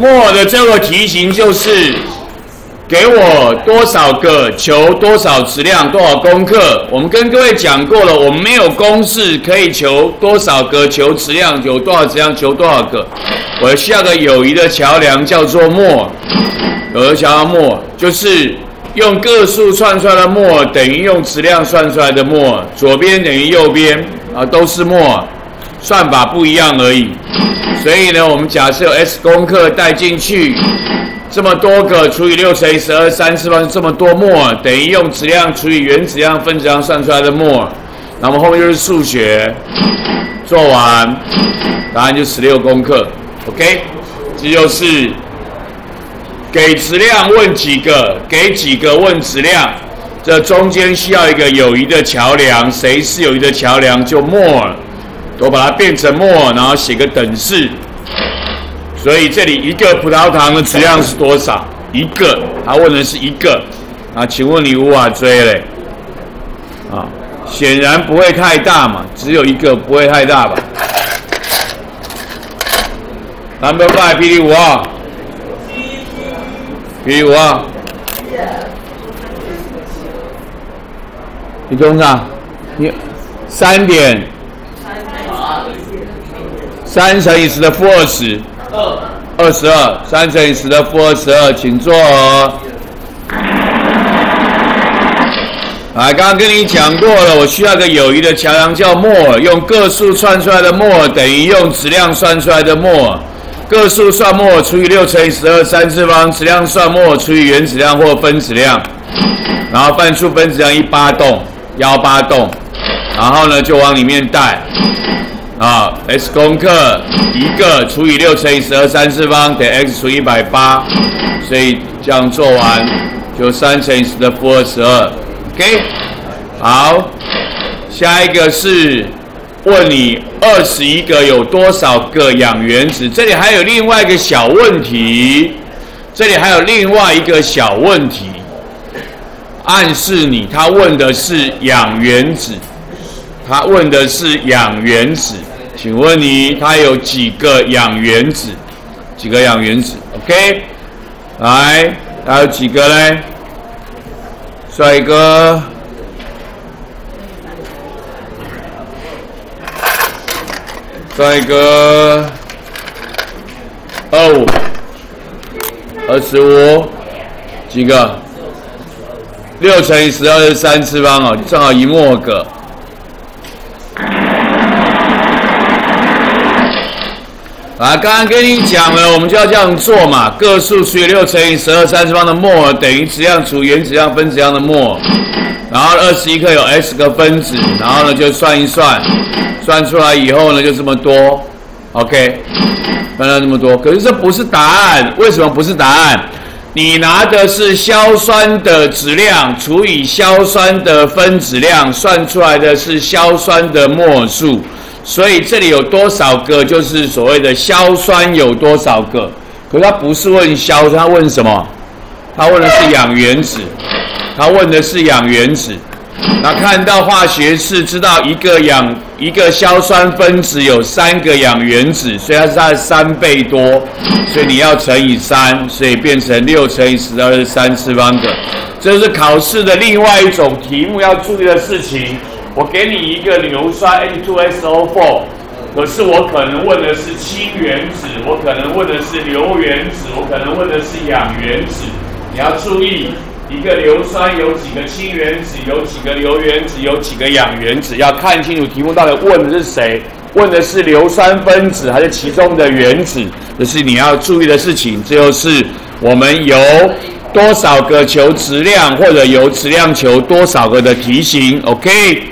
墨的这个题型就是给我多少个求多少质量多少功克。我们跟各位讲过了，我们没有公式可以求多少个求质量，有多少质量求多少个。我需要个友谊的桥梁，叫做墨。有的桥梁墨就是用个数算出来的墨等于用质量算出来的墨，左边等于右边啊，都是墨，算法不一样而已。所以呢，我们假设有 s 公克带进去，这么多个除以六乘以十二三次方，这么多墨等于用质量除以原子量分子量算出来的墨。那么后面就是数学，做完答案就十六公克。OK，这就是给质量问几个，给几个问质量，这中间需要一个友谊的桥梁，谁是友谊的桥梁就墨了。我把它变成墨，然后写个等式。所以这里一个葡萄糖的质量是多少？一个，他问的是一个。啊，请问你无法追嘞？啊，显然不会太大嘛，只有一个不会太大吧？Number five, P D 五号，P D 五号，你多少？你三点。三乘以十的负二十，二二十二，三乘以十的负二十二，请坐。来，刚刚跟你讲过了，我需要个友谊的桥梁叫墨，用个数算出来的墨等于用质量算出来的墨，个数算墨除以六乘以十二三次方，质量算墨除以原质量或分子量，然后半数分子量一八栋幺八栋，然后呢就往里面带。啊，x 公克一个除以六乘以十二三次方等于 x 除一百八，所以这样做完就三乘以十的负二十二，OK，好，下一个是问你二十一个有多少个氧原子？这里还有另外一个小问题，这里还有另外一个小问题，暗示你他问的是氧原子，他问的是氧原子。请问你，它有几个氧原子？几个氧原子？OK，来，还有几个呢？帅哥，帅哥，二五，二十五，几个？六乘以十二是三次方哦，正好一墨个。啊，刚刚跟你讲了，我们就要这样做嘛。个数除以六乘以十二三次方的墨等于质量除原质量分子量的墨。然后二十一克有 s 个分子，然后呢就算一算，算出来以后呢就这么多。OK，算到这么多。可是这不是答案，为什么不是答案？你拿的是硝酸的质量除以硝酸的分子量，算出来的是硝酸的墨数。所以这里有多少个，就是所谓的硝酸有多少个？可是他不是问硝酸，他问什么？他问的是氧原子，他问的是氧原子。那看到化学式，知道一个氧一个硝酸分子有三个氧原子，所以它是它的三倍多，所以你要乘以三，所以变成六乘以十二是三次方个。这是考试的另外一种题目要注意的事情。我给你一个硫酸 H2SO4，可是我可能问的是氢原子，我可能问的是硫原子，我可能问的是氧原子。你要注意，一个硫酸有几个氢原子，有几个硫原子，有几个氧原子，要看清楚题目到底问的是谁，问的是硫酸分子还是其中的原子，这是你要注意的事情。这就是我们由多少个求质量，或者由质量求多少个的题型，OK。